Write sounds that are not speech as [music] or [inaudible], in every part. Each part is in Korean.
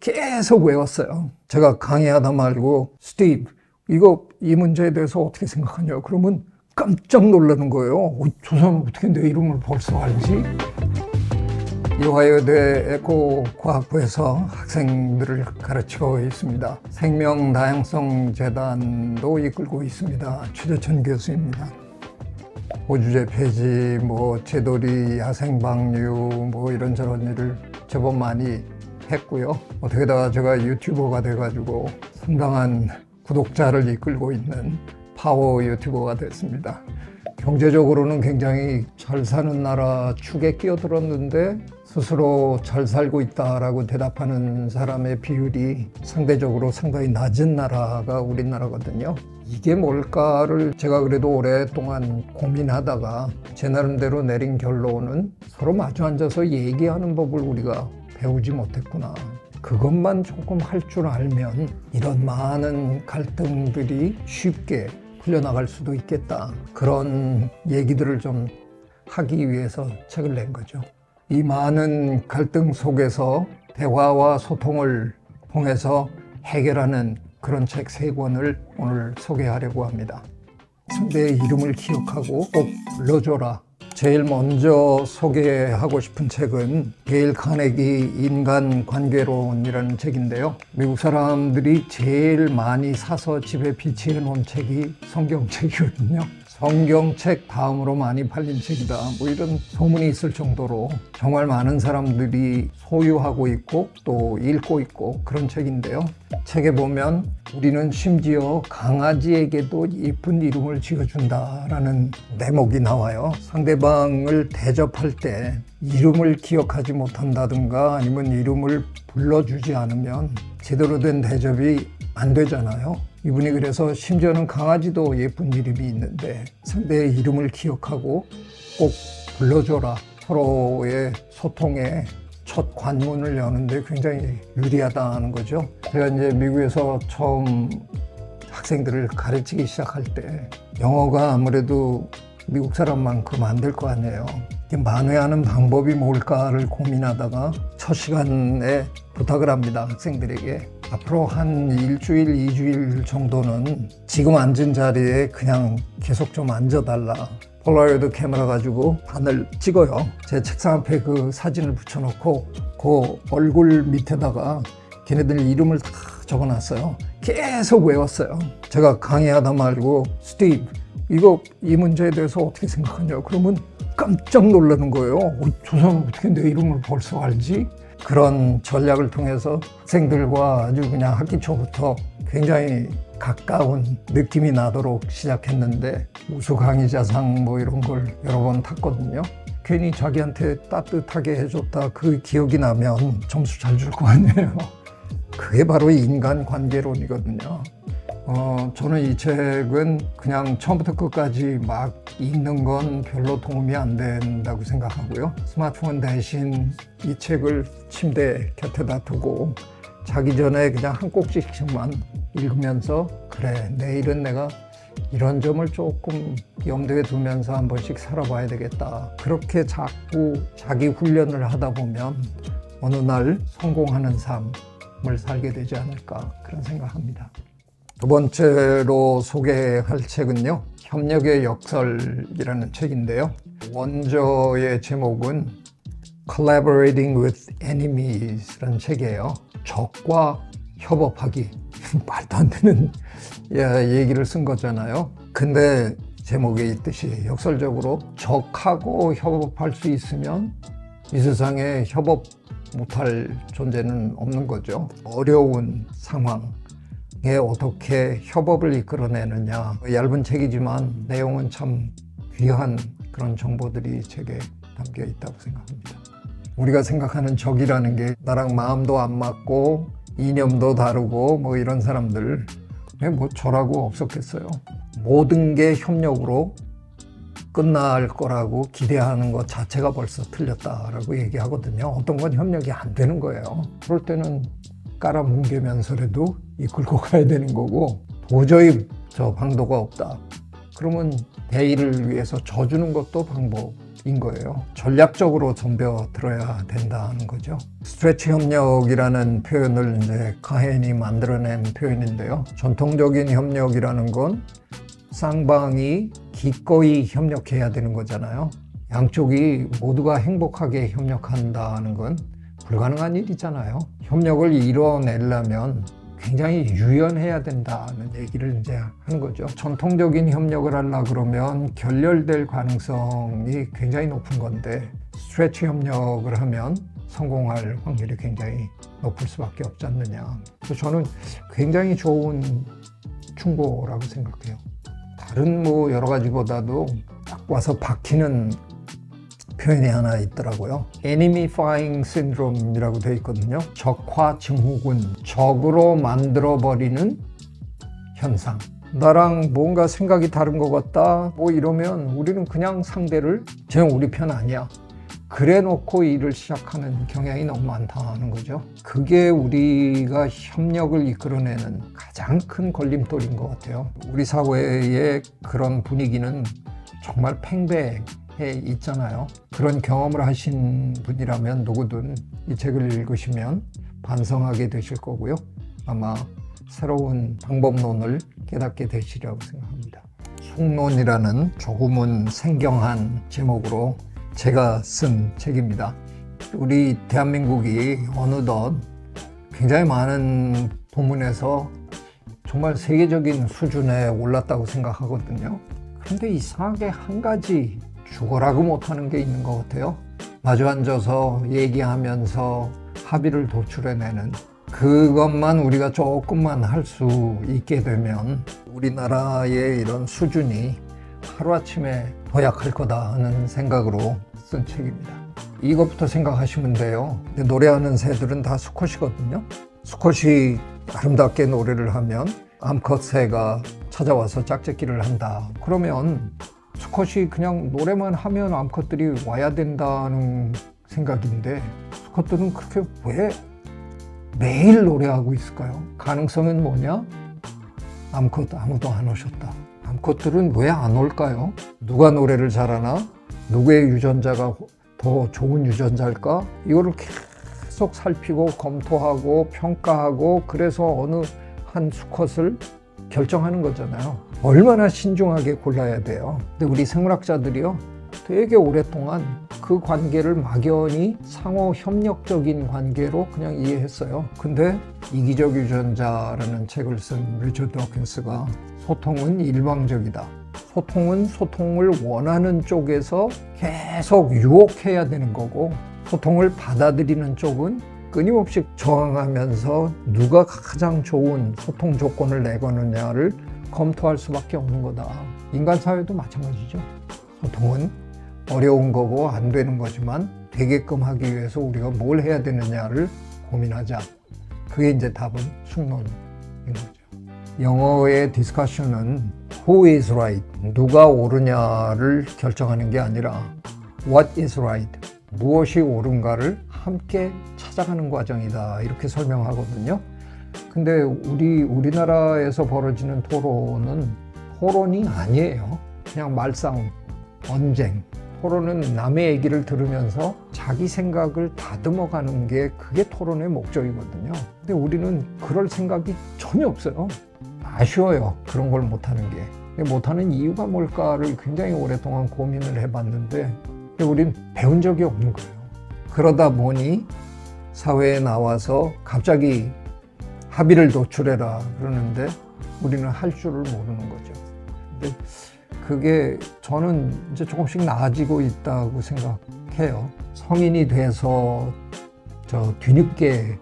계속 외웠어요. 제가 강의하다 말고 스티브 이거 이 문제에 대해서 어떻게 생각하냐 그러면 깜짝 놀라는 거예요. 어, 저 사람 어떻게 내 이름을 벌써 알지? 이화여대 에코과학부에서 학생들을 가르치고 있습니다. 생명다양성재단도 이끌고 있습니다. 최재천 교수입니다. 호주제 폐지, 뭐 제돌이, 야생방류, 뭐 이런저런 일을 제법 많이 했고요. 어떻게다가 제가 유튜버가 돼가지고 상당한 구독자를 이끌고 있는 파워 유튜버가 됐습니다. 경제적으로는 굉장히 잘 사는 나라 축에 끼어들었는데 스스로 잘 살고 있다라고 대답하는 사람의 비율이 상대적으로 상당히 낮은 나라가 우리나라거든요. 이게 뭘까를 제가 그래도 오랫동안 고민하다가 제 나름대로 내린 결론은 서로 마주 앉아서 얘기하는 법을 우리가 배우지 못했구나. 그것만 조금 할 줄 알면 이런 많은 갈등들이 쉽게 풀려나갈 수도 있겠다. 그런 얘기들을 좀 하기 위해서 책을 낸 거죠. 이 많은 갈등 속에서 대화와 소통을 통해서 해결하는 그런 책 세 권을 오늘 소개하려고 합니다. 상대의 이름을 기억하고 꼭 불러줘라. 제일 먼저 소개하고 싶은 책은 게일 카네기 인간관계론이라는 책인데요. 미국 사람들이 제일 많이 사서 집에 비치해 놓은 책이 성경책이거든요. 성경책 다음으로 많이 팔린 책이다. 뭐 이런 소문이 있을 정도로 정말 많은 사람들이 소유하고 있고 또 읽고 있고 그런 책인데요. 책에 보면 우리는 심지어 강아지에게도 예쁜 이름을 지어준다라는 대목이 나와요. 상대방을 대접할 때 이름을 기억하지 못한다든가 아니면 이름을 불러주지 않으면 제대로 된 대접이 안 되잖아요. 이분이 그래서 심지어는 강아지도 예쁜 이름이 있는데 상대의 이름을 기억하고 꼭 불러줘라. 서로의 소통에 첫 관문을 여는데 굉장히 유리하다는 거죠. 제가 이제 미국에서 처음 학생들을 가르치기 시작할 때 영어가 아무래도 미국 사람만큼 안 될 거 아니에요. 만회하는 방법이 뭘까를 고민하다가 첫 시간에 부탁을 합니다. 학생들에게. 앞으로 한 일주일, 이주일 정도는 지금 앉은 자리에 그냥 계속 좀 앉아달라. 폴라로이드 카메라 가지고 반을 찍어요. 제 책상 앞에 그 사진을 붙여놓고 그 얼굴 밑에다가 걔네들 이름을 다 적어놨어요. 계속 외웠어요. 제가 강의하다 말고 스티브 이거 이 문제에 대해서 어떻게 생각하냐 그러면 깜짝 놀라는 거예요. 어, 저 사람 어떻게 내 이름을 벌써 알지? 그런 전략을 통해서 학생들과 아주 그냥 학기 초부터 굉장히 가까운 느낌이 나도록 시작했는데 우수 강의자상 뭐 이런 걸 여러 번 탔거든요. 괜히 자기한테 따뜻하게 해줬다 그 기억이 나면 점수 잘 줄 거 아니에요. [laughs] 그게 바로 인간관계론이거든요. 어, 저는 이 책은 그냥 처음부터 끝까지 막 읽는 건 별로 도움이 안 된다고 생각하고요. 스마트폰 대신 이 책을 침대 곁에다 두고 자기 전에 그냥 한 꼭지씩만 읽으면서 그래 내일은 내가 이런 점을 조금 염두에 두면서 한 번씩 살아봐야 되겠다. 그렇게 자꾸 자기 훈련을 하다 보면 어느 날 성공하는 삶을 살게 되지 않을까 그런 생각합니다. 두 번째로 소개할 책은요. 협력의 역설이라는 책인데요. 원저의 제목은 Collaborating with Enemies라는 책이에요. 적과 협업하기. [laughs] 말도 안 되는 얘기를 쓴 거잖아요. 근데 제목에 있듯이 역설적으로 적하고 협업할 수 있으면 이 세상에 협업 못할 존재는 없는 거죠. 어려운 상황, 에 어떻게 협업을 이끌어내느냐 얇은 책이지만 내용은 참 귀한 그런 정보들이 책에 담겨 있다고 생각합니다. 우리가 생각하는 적이라는 게 나랑 마음도 안 맞고 이념도 다르고 뭐 이런 사람들 뭐 저라고 없었겠어요. 모든 게 협력으로 끝날 거라고 기대하는 것 자체가 벌써 틀렸다라고 얘기하거든요. 어떤 건 협력이 안 되는 거예요. 그럴 때는 깔아뭉개면서라도 이끌고 가야 되는 거고 도저히 저 방도가 없다. 그러면 대의를 위해서 져주는 것도 방법일 인 거예요. 전략적으로 덤벼 들어야 된다는 거죠. 스트레치 협력이라는 표현을 이제 카헨이 만들어낸 표현인데요. 전통적인 협력이라는 건 쌍방이 기꺼이 협력해야 되는 거잖아요. 양쪽이 모두가 행복하게 협력한다는 건 불가능한 일이잖아요. 협력을 이뤄내려면 굉장히 유연해야 된다는 얘기를 이제 하는 거죠. 전통적인 협력을 하려 그러면 결렬될 가능성이 굉장히 높은 건데 스트레치 협력을 하면 성공할 확률이 굉장히 높을 수밖에 없지 않느냐. 그래서 저는 굉장히 좋은 충고라고 생각해요. 다른 뭐 여러 가지보다도 딱 와서 박히는 표현이 하나 있더라고요. Enimifying Syndrome이라고 되어 있거든요. 적화 증후군, 적으로 만들어버리는 현상. 나랑 뭔가 생각이 다른 것 같다. 뭐 이러면 우리는 그냥 상대를 쟤는 우리 편 아니야. 그래 놓고 일을 시작하는 경향이 너무 많다는 거죠. 그게 우리가 협력을 이끌어내는 가장 큰 걸림돌인 것 같아요. 우리 사회의 그런 분위기는 정말 팽배 해 있잖아요. 그런 경험을 하신 분이라면 누구든 이 책을 읽으시면 반성하게 되실 거고요. 아마 새로운 방법론을 깨닫게 되시리라고 생각합니다. 숙론이라는 조금은 생경한 제목으로 제가 쓴 책입니다. 우리 대한민국이 어느덧 굉장히 많은 부문에서 정말 세계적인 수준에 올랐다고 생각하거든요. 그런데 이상하게 한 가지 죽어라고 못하는 게 있는 것 같아요. 마주 앉아서 얘기하면서 합의를 도출해내는 그것만 우리가 조금만 할 수 있게 되면 우리나라의 이런 수준이 하루아침에 도약할 거다 하는 생각으로 쓴 책입니다. 이것부터 생각하시면 돼요. 노래하는 새들은 다 수컷이거든요. 수컷이 아름답게 노래를 하면 암컷 새가 찾아와서 짝짓기를 한다. 그러면 수컷이 그냥 노래만 하면 암컷들이 와야 된다는 생각인데 수컷들은 그렇게 왜 매일 노래하고 있을까요? 가능성은 뭐냐? 암컷 아무도 안 오셨다. 암컷들은 왜 안 올까요? 누가 노래를 잘하나? 누구의 유전자가 더 좋은 유전자일까? 이거를 계속 살피고 검토하고 평가하고 그래서 어느 한 수컷을 결정하는 거잖아요. 얼마나 신중하게 골라야 돼요. 근데 우리 생물학자들이요. 되게 오랫동안 그 관계를 막연히 상호 협력적인 관계로 그냥 이해했어요. 근데 이기적 유전자라는 책을 쓴 리처드 더킨스가 소통은 일방적이다. 소통은 소통을 원하는 쪽에서 계속 유혹해야 되는 거고 소통을 받아들이는 쪽은 끊임없이 저항하면서 누가 가장 좋은 소통 조건을 내거느냐를 검토할 수밖에 없는 거다. 인간 사회도 마찬가지죠. 소통은 어려운 거고 안 되는 거지만 되게끔 하기 위해서 우리가 뭘 해야 되느냐를 고민하자. 그게 이제 답은 숙론인 거죠. 영어의 디스커션은 who is right, 누가 옳으냐를 결정하는 게 아니라 what is right, 무엇이 옳은가를 함께 찾아가는 과정이다. 이렇게 설명하거든요. 근데 우리, 우리나라에서 벌어지는 토론은 토론이 아니에요. 그냥 말싸움, 언쟁. 토론은 남의 얘기를 들으면서 자기 생각을 다듬어 가는 게 그게 토론의 목적이거든요. 근데 우리는 그럴 생각이 전혀 없어요. 아쉬워요. 그런 걸 못하는 게. 못하는 이유가 뭘까를 굉장히 오랫동안 고민을 해봤는데 우린 배운 적이 없는 거예요. 그러다 보니 사회에 나와서 갑자기 합의를 도출해라 그러는데 우리는 할 줄을 모르는 거죠. 근데 그게 저는 이제 조금씩 나아지고 있다고 생각해요. 성인이 돼서 저 뒤늦게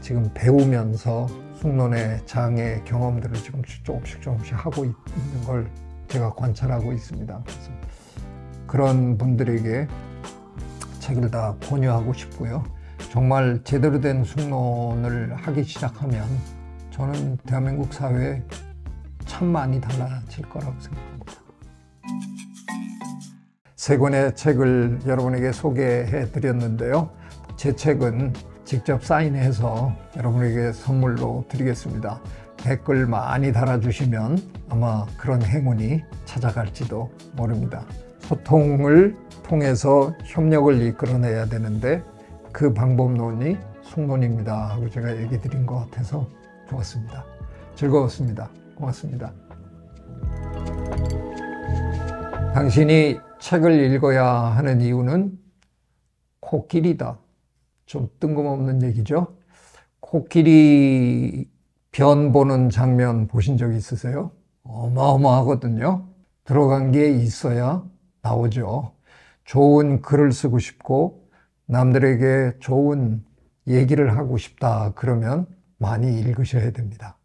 지금 배우면서 숙론의 장애 경험들을 지금 조금씩 조금씩 하고 있는 걸 제가 관찰하고 있습니다. 그래서 그런 분들에게 책을 다 권유하고 싶고요. 정말 제대로 된 숙론을 하기 시작하면 저는 대한민국 사회에 참 많이 달라질 거라고 생각합니다. 세 권의 책을 여러분에게 소개해 드렸는데요. 제 책은 직접 사인해서 여러분에게 선물로 드리겠습니다. 댓글 많이 달아주시면 아마 그런 행운이 찾아갈지도 모릅니다. 소통을 통해서 협력을 이끌어내야 되는데 그 방법론이 숙론입니다 하고 제가 얘기 드린 것 같아서 좋았습니다. 즐거웠습니다. 고맙습니다. 당신이 책을 읽어야 하는 이유는 코끼리다. 좀 뜬금없는 얘기죠. 코끼리 변 보는 장면 보신 적 있으세요? 어마어마하거든요. 들어간 게 있어야 나오죠. 좋은 글을 쓰고 싶고 남들에게 좋은 얘기를 하고 싶다 그러면 많이 읽으셔야 됩니다.